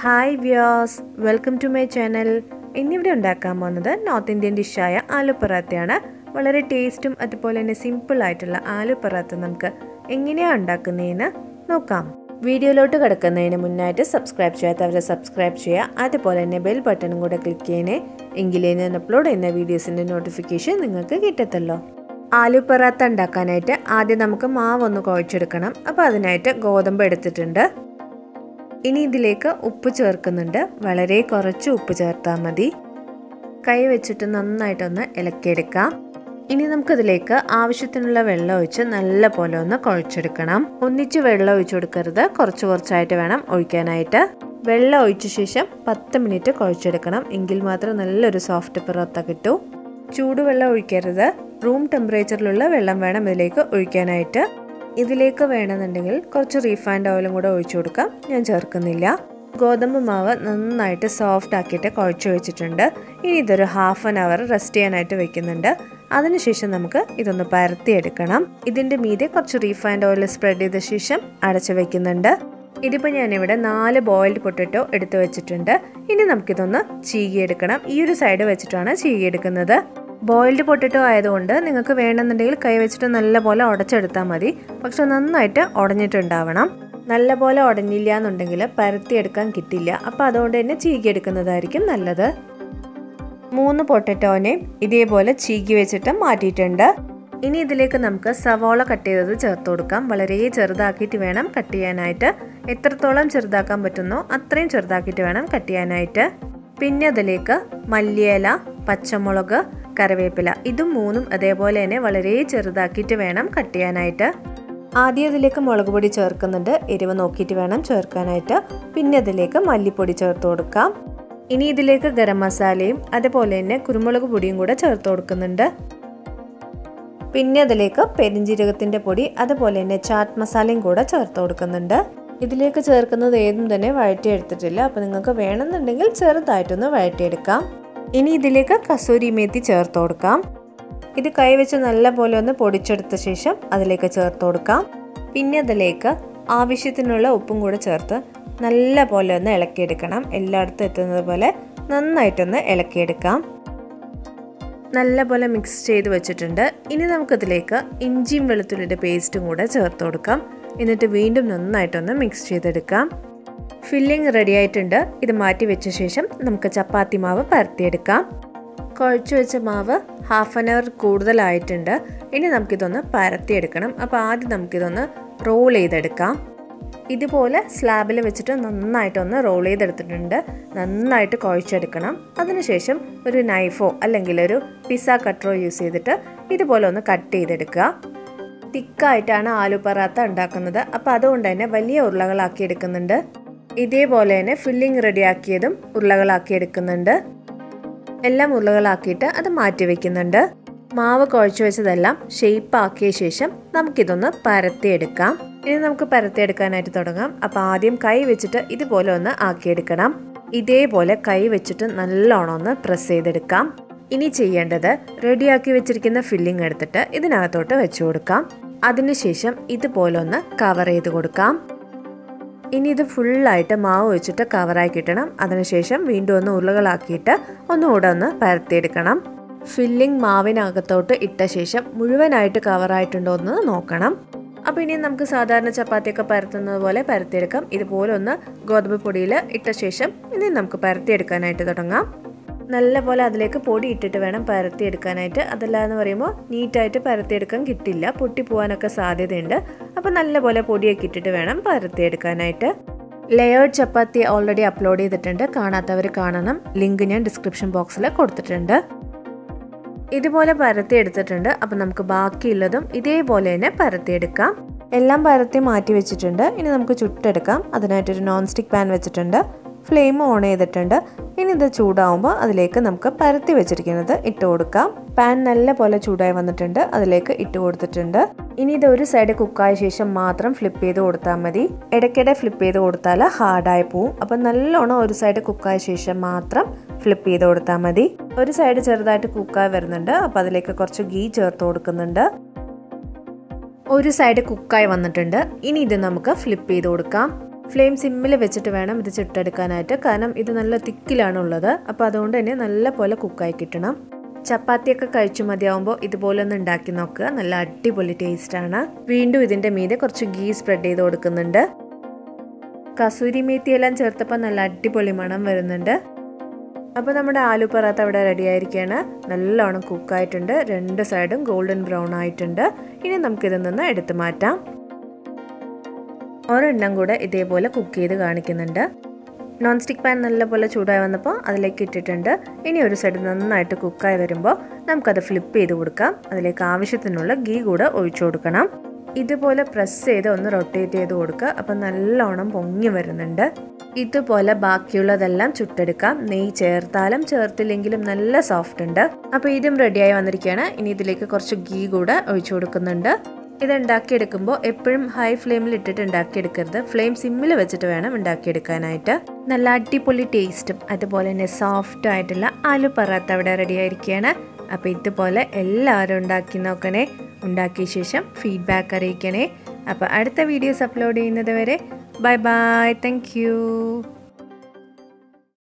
Hi Vyas welcome to my channel ഇന്നിവിടെ ഉണ്ടാക്കാൻ പോകുന്നത് നോർത്ത് ഇന്ത്യൻ ഡിഷായ ആലു പൊറാത്തയാണ്. വളരെ ടേസ്റ്റും അതുപോലെ തന്നെ സിമ്പിൾ ആയിട്ടുള്ള ആലു പൊറാത്ത നമുക്ക് എങ്ങനെയാണ് ഉണ്ടാക്കുന്നതെന്ന് നോക്കാം. വീഡിയോയിലോട്ട് കിടക്കുന്നതിന് മുന്നായിട്ട് സബ്സ്ക്രൈബ് ചെയ്യാത്തവരെ സബ്സ്ക്രൈബ് ചെയ്യുക. അതുപോലെ തന്നെ ബെൽ ബട്ടണും കൂടെ ക്ലിക്ക് ചെയ്യണേ. എങ്കിലേ ഞാൻ അപ്ലോഡ് ചെയ്യുന്ന വീഡിയോസിന്റെ നോട്ടിഫിക്കേഷൻ നിങ്ങൾക്ക് കിട്ടത്തല്ലോ ആലു പൊറാത്ത ഉണ്ടാക്കാനായിട്ട് ആദ്യം നമുക്ക് മാവ് ഒന്ന് കുഴച്ചെടുക്കണം. അപ്പോൾ അതിനായിട്ട് ഗോതമ്പ് എടുത്തിട്ടുണ്ട്. ഇനി ഇതിലേക്ക് ഉപ്പ് ചേർക്കുന്നുണ്ട്. വളരെ കുറച്ച് ഉപ്പ് ചേർത്താൽ മതി. കൈ വെച്ചിട്ട് നന്നായിട്ടൊന്ന് ഇളക്കിയെടുക്കാം. ഇനി നമുക്കിതിലേക്ക് ആവശ്യത്തിനുള്ള വെള്ളം ഒഴിച്ച് നല്ല പോലെ ഒന്ന് കുഴച്ചെടുക്കണം. ഒന്നിച്ച് വെള്ളം ഒഴിച്ചു കൊടുക്കരുത്. കുറച്ച് കുറച്ചായിട്ട് വേണം ഒഴിക്കാനായിട്ട്. വെള്ളം ഒഴിച്ച ശേഷം പത്ത് മിനിറ്റ് കുഴച്ചെടുക്കണം. എങ്കിൽ മാത്രം നല്ലൊരു സോഫ്റ്റ് പിറത്ത കിട്ടൂ. ചൂടുവെള്ളം ഒഴിക്കരുത്. റൂം ടെമ്പറേച്ചറിലുള്ള വെള്ളം വേണം ഇതിലേക്ക് ഒഴിക്കാനായിട്ട്. ഇതിലേക്ക് വേണമെന്നുണ്ടെങ്കിൽ കുറച്ച് റീഫൈൻഡ് ഓയിലും കൂടെ ഒഴിച്ചു കൊടുക്കാം. ഞാൻ ചേർക്കുന്നില്ല. ഗോതമ്പ് മാവ് നന്നായിട്ട് സോഫ്റ്റ് ആക്കിയിട്ട് കുഴച്ച് വെച്ചിട്ടുണ്ട്. ഇനി ഇതൊരു ഹാഫ് ആൻ അവർ റെസ്റ്റ് ചെയ്യാനായിട്ട് വെക്കുന്നുണ്ട്. അതിനുശേഷം നമുക്ക് ഇതൊന്ന് പരത്തിയെടുക്കണം. ഇതിന്റെ മീതെ കുറച്ച് റീഫൈൻഡ് ഓയിൽ സ്പ്രെഡ് ചെയ്ത ശേഷം അടച്ചു വെക്കുന്നുണ്ട്. ഇതിപ്പോൾ ഞാനിവിടെ നാല് ബോയിൽഡ് പൊട്ടറ്റോ എടുത്തു വെച്ചിട്ടുണ്ട്. ഇനി നമുക്കിതൊന്ന് ചീകിയെടുക്കണം. ഈ ഒരു സൈഡ് വെച്ചിട്ടാണ് ചീകിയെടുക്കുന്നത്. ബോയിൽഡ് പൊട്ടറ്റോ ആയതുകൊണ്ട് നിങ്ങൾക്ക് വേണമെന്നുണ്ടെങ്കിൽ കൈ വെച്ചിട്ട് നല്ലപോലെ ഉടച്ചെടുത്താൽ മതി. പക്ഷെ നന്നായിട്ട് ഉടഞ്ഞിട്ടുണ്ടാവണം. നല്ലപോലെ ഉടഞ്ഞില്ല എന്നുണ്ടെങ്കിൽ പരത്തിയെടുക്കാൻ കിട്ടില്ല. അപ്പോൾ അതുകൊണ്ട് തന്നെ ചീകിയെടുക്കുന്നതായിരിക്കും നല്ലത്. മൂന്ന് പൊട്ടറ്റോനെ ഇതേപോലെ ചീകി വെച്ചിട്ട് മാറ്റിയിട്ടുണ്ട്. ഇനി ഇതിലേക്ക് നമുക്ക് സവോള കട്ട് ചെയ്തത് ചേർത്ത് കൊടുക്കാം. വളരെ ചെറുതാക്കിയിട്ട് വേണം കട്ട് ചെയ്യാനായിട്ട്. എത്രത്തോളം ചെറുതാക്കാൻ പറ്റുന്നോ അത്രയും ചെറുതാക്കിയിട്ട് വേണം കട്ട് ചെയ്യാനായിട്ട്. പിന്നെ അതിലേക്ക് മല്ലിയില പച്ചമുളക് കറിവേപ്പില. ഇതും മൂന്നും അതേപോലെ തന്നെ വളരെ ചെറുതാക്കിയിട്ട് വേണം കട്ട് ചെയ്യാനായിട്ട്. ആദ്യം ഇതിലേക്ക് മുളക് പൊടി ചേർക്കുന്നുണ്ട്. എരിവ് നോക്കിയിട്ട് വേണം ചേർക്കാനായിട്ട്. പിന്നെ അതിലേക്ക് മല്ലിപ്പൊടി ചേർത്ത് കൊടുക്കാം. ഇനി ഇതിലേക്ക് ഗരം മസാലയും അതുപോലെ തന്നെ കുരുമുളക് പൊടിയും കൂടെ ചേർത്ത് കൊടുക്കുന്നുണ്ട്. പിന്നെ അതിലേക്ക് പെരിഞ്ജീരകത്തിന്റെ പൊടി അതുപോലെ തന്നെ ചാറ്റ് മസാലയും കൂടെ ചേർത്ത് കൊടുക്കുന്നുണ്ട്. ഇതിലേക്ക് ചേർക്കുന്നത് ഏതും തന്നെ വഴറ്റിയെടുത്തിട്ടില്ല. അപ്പോൾ നിങ്ങൾക്ക് വേണമെന്നുണ്ടെങ്കിൽ ചെറുതായിട്ടൊന്ന് വഴറ്റിയെടുക്കാം. ഇനി ഇതിലേക്ക് കസൂരി മേത്തി ചേർത്ത് കൊടുക്കാം. ഇത് കൈവച്ച് നല്ല പോലെ ഒന്ന് പൊടിച്ചെടുത്ത ശേഷം അതിലേക്ക് ചേർത്ത് കൊടുക്കാം. പിന്നെ അതിലേക്ക് ആവശ്യത്തിനുള്ള ഉപ്പും കൂടെ ചേർത്ത് നല്ല പോലെ ഒന്ന് ഇളക്കിയെടുക്കണം. എല്ലായിടത്തും എത്തുന്നത് പോലെ നന്നായിട്ടൊന്ന് ഇളക്കിയെടുക്കാം. നല്ല പോലെ മിക്സ് ചെയ്ത് വെച്ചിട്ടുണ്ട്. ഇനി നമുക്കതിലേക്ക് ഇഞ്ചിയും വെളുത്തുള്ളിയുടെ പേസ്റ്റും കൂടെ ചേർത്ത് കൊടുക്കാം. എന്നിട്ട് വീണ്ടും നന്നായിട്ടൊന്ന് മിക്സ് ചെയ്തെടുക്കാം. ഫില്ലിംഗ് റെഡി ആയിട്ടുണ്ട് ഇത് മാറ്റി വെച്ച ശേഷം നമുക്ക് ചപ്പാത്തി മാവ് പരത്തിയെടുക്കാം. കുഴച്ചു വെച്ച മാവ് ഹാഫ് ആൻ അവർ കൂടുതലായിട്ടുണ്ട്. ഇനി നമുക്കിതൊന്ന് പരത്തിയെടുക്കണം. അപ്പോൾ ആദ്യം നമുക്കിതൊന്ന് റോൾ ചെയ്തെടുക്കാം. ഇതുപോലെ സ്ലാബിൽ വെച്ചിട്ട് നന്നായിട്ടൊന്ന് റോൾ ചെയ്തെടുത്തിട്ടുണ്ട്. നന്നായിട്ട് കുഴച്ചെടുക്കണം. അതിനുശേഷം ഒരു നൈഫോ അല്ലെങ്കിൽ ഒരു പിസ്സ കട്ടറോ യൂസ് ചെയ്തിട്ട് ഇതുപോലെ ഒന്ന് കട്ട് ചെയ്തെടുക്കുക. തിക്കായിട്ടാണ് ആലു പറാത്ത ഉണ്ടാക്കുന്നത്. അപ്പോൾ അതുകൊണ്ട് തന്നെ വലിയ ഉരുളകളാക്കി എടുക്കുന്നുണ്ട്. ഇതേപോലെ തന്നെ ഫില്ലിംഗ് റെഡിയാക്കിയതും ഉരുളകളാക്കി എടുക്കുന്നുണ്ട്. എല്ലാം ഉരുളകളാക്കിയിട്ട് അത് മാറ്റി വയ്ക്കുന്നുണ്ട് മാവ് കുഴച്ചു വെച്ചതെല്ലാം ഷേപ്പ് ആക്കിയ ശേഷം നമുക്കിതൊന്ന് പരത്തിയെടുക്കാം. ഇനി നമുക്ക് പരത്തിയെടുക്കാനായിട്ട് തുടങ്ങാം. അപ്പോൾ ആദ്യം കൈ വെച്ചിട്ട് ഇതുപോലെ ഒന്ന് ആക്കിയെടുക്കണം. ഇതേപോലെ കൈ വെച്ചിട്ട് നല്ലോണം ഒന്ന് പ്രസ് ചെയ്തെടുക്കാം. ഇനി ചെയ്യേണ്ടത് റെഡിയാക്കി വെച്ചിരിക്കുന്ന ഫില്ലിംഗ് എടുത്തിട്ട് ഇതിനകത്തോട്ട് വെച്ചു കൊടുക്കാം. അതിനുശേഷം ഇതുപോലെ ഒന്ന് കവർ ചെയ്ത് കൊടുക്കാം. ഇനി ഇത് ഫുള്ളായിട്ട് മാവ് വെച്ചിട്ട് കവറായി കിട്ടണം. അതിനുശേഷം വീണ്ടും ഒന്ന് ഉരുളകളാക്കിയിട്ട് ഒന്നുകൂടെ ഒന്ന് പരത്തിയെടുക്കണം. ഫില്ലിംഗ് മാവിനകത്തോട്ട് ഇട്ട ശേഷം മുഴുവനായിട്ട് കവറായിട്ടുണ്ടോ എന്ന് നോക്കണം. അപ്പോൾ ഇനി നമുക്ക് സാധാരണ ചപ്പാത്തിയൊക്കെ പരത്തുന്നത് പോലെ പരത്തിയെടുക്കാം. ഇതുപോലെ ഒന്ന് ഗോതമ്പ് പൊടിയിൽ ഇട്ട ശേഷം ഇനി നമുക്ക് പരത്തിയെടുക്കാനായിട്ട് തുടങ്ങാം. നല്ല പോലെ അതിലേക്ക് പൊടി ഇട്ടിട്ട് വേണം പരത്തിയെടുക്കാനായിട്ട്. അതല്ല എന്ന് പറയുമ്പോൾ നീറ്റായിട്ട് പരത്തിയെടുക്കാൻ കിട്ടില്ല. പൊട്ടിപ്പോവാനൊക്കെ സാധ്യതയുണ്ട്. അപ്പോൾ നല്ലപോലെ പൊടിയൊക്കെ ഇട്ടിട്ട് വേണം പരത്തിയെടുക്കാനായിട്ട്. ലെയേർഡ് ചപ്പാത്തി ഓൾറെഡി അപ്ലോഡ് ചെയ്തിട്ടുണ്ട്. കാണാത്തവർ കാണണം. ലിങ്ക് ഞാൻ ഡിസ്ക്രിപ്ഷൻ ബോക്സിൽ കൊടുത്തിട്ടുണ്ട്. ഇതുപോലെ പരത്തി എടുത്തിട്ടുണ്ട് അപ്പം നമുക്ക് ബാക്കിയുള്ളതും ഇതേപോലെ തന്നെ പരത്തിയെടുക്കാം. എല്ലാം പരത്തി മാറ്റി വെച്ചിട്ടുണ്ട്. ഇനി നമുക്ക് ചുട്ടെടുക്കാം. അതിനായിട്ടൊരു നോൺ സ്റ്റിക്ക് പാൻ വെച്ചിട്ടുണ്ട്. ഫ്ലെയിം ഓൺ ചെയ്തിട്ടുണ്ട്. ഇനി ഇത് ചൂടാവുമ്പോൾ അതിലേക്ക് നമുക്ക് പരത്തി വെച്ചിരിക്കുന്നത് ഇട്ട് കൊടുക്കാം. പാൻ നല്ല പോലെ ചൂടായി വന്നിട്ടുണ്ട്. അതിലേക്ക് ഇട്ട് കൊടുത്തിട്ടുണ്ട്. ഇനി ഇത് ഒരു സൈഡ് കുക്കായ ശേഷം മാത്രം ഫ്ലിപ്പ് ചെയ്ത് കൊടുത്താൽ മതി. ഇടയ്ക്കിടെ ഫ്ലിപ്പ് ചെയ്ത് കൊടുത്താൽ ഹാർഡായി പോവും. അപ്പം നല്ലോണം ഒരു സൈഡ് കുക്കായ ശേഷം മാത്രം ഫ്ലിപ്പ് ചെയ്ത് കൊടുത്താൽ മതി. ഒരു സൈഡ് ചെറുതായിട്ട് കുക്കായി വരുന്നുണ്ട്. അപ്പോൾ അതിലേക്ക് കുറച്ച് ഗീ ചേർത്ത് കൊടുക്കുന്നുണ്ട്. ഒരു സൈഡ് കുക്കായി വന്നിട്ടുണ്ട്. ഇനി ഇത് നമുക്ക് ഫ്ലിപ്പ് ചെയ്ത് കൊടുക്കാം. ഫ്ലെയിം സിമ്മിൽ വെച്ചിട്ട് വേണം ഇത് ചുട്ടെടുക്കാനായിട്ട്. കാരണം ഇത് നല്ല തിക്കിലാണ് ഉള്ളത്. അപ്പോൾ അതുകൊണ്ട് തന്നെ നല്ല പോലെ കുക്കായി കിട്ടണം. ചപ്പാത്തിയൊക്കെ കഴിച്ചു മതിയാവുമ്പോൾ ഇതുപോലെ ഉണ്ടാക്കി നോക്കുക നല്ല അടിപൊളി ടേസ്റ്റാണ് വീണ്ടും ഇതിന്റെ മീതെ കുറച്ച് ഗീ സ്പ്രെഡ് ചെയ്ത് കൊടുക്കുന്നുണ്ട്. കസൂരി മേത്തി എല്ലാം ചേർത്തപ്പോൾ നല്ല അടിപൊളി മണം വരുന്നുണ്ട്. അപ്പോൾ നമ്മുടെ ആലു പറാത്ത അവിടെ റെഡി ആയിരിക്കുകയാണ് നല്ലോണം കുക്കായിട്ടുണ്ട് രണ്ട് സൈഡും ഗോൾഡൻ ബ്രൗൺ ആയിട്ടുണ്ട്. ഇനി നമുക്കിതിൽ നിന്ന് എടുത്തു മാറ്റാം. ഒരെണ്ണം കൂടെ ഇതേപോലെ കുക്ക് ചെയ്ത് കാണിക്കുന്നുണ്ട്. നോൺ സ്റ്റിക്ക് പാൻ നല്ലപോലെ ചൂടായി വന്നപ്പോൾ അതിലേക്ക് ഇട്ടിട്ടുണ്ട്. ഇനി ഒരു സൈഡ് നന്നായിട്ട് കുക്കായി വരുമ്പോൾ നമുക്കത് ഫ്ലിപ്പ് ചെയ്ത് കൊടുക്കാം. അതിലേക്ക് ആവശ്യത്തിനുള്ള ഗീ കൂടെ ഒഴിച്ചു കൊടുക്കണം. ഇതുപോലെ പ്രസ് ചെയ്ത് ഒന്ന് റൊട്ടേറ്റ് ചെയ്ത് കൊടുക്കുക. അപ്പം നല്ലോണം പൊങ്ങി വരുന്നുണ്ട്. ഇതുപോലെ ബാക്കിയുള്ളതെല്ലാം ചുട്ടെടുക്കാം. നെയ്യ് ചേർത്താലും ചേർത്തില്ലെങ്കിലും നല്ല സോഫ്റ്റ് ഉണ്ട്. അപ്പോൾ ഇതും റെഡിയായി വന്നിരിക്കുകയാണ്. ഇനി ഇതിലേക്ക് കുറച്ച് ഗീ കൂടെ ഒഴിച്ചു കൊടുക്കുന്നുണ്ട്. ഇത് ഉണ്ടാക്കിയെടുക്കുമ്പോൾ എപ്പോഴും ഹൈ ഫ്ലെയിമിൽ ഇട്ടിട്ട് ഉണ്ടാക്കിയെടുക്കരുത്. ഫ്ലെയിം സിമ്മിൽ വെച്ചിട്ട് വേണം ഉണ്ടാക്കിയെടുക്കാനായിട്ട്. നല്ല അടിപൊളി ടേസ്റ്റും അതുപോലെ തന്നെ സോഫ്റ്റ് ആയിട്ടുള്ള ആലു പറാത്ത അവിടെ റെഡി ആയിരിക്കുകയാണ്. അപ്പോൾ ഇതുപോലെ എല്ലാവരും ഉണ്ടാക്കി നോക്കണേ. ഉണ്ടാക്കിയ ശേഷം ഫീഡ്ബാക്ക് അറിയിക്കണേ. അപ്പോൾ അടുത്ത വീഡിയോസ് അപ്ലോഡ് ചെയ്യുന്നത് വരെ ബൈ ബൈ താങ്ക്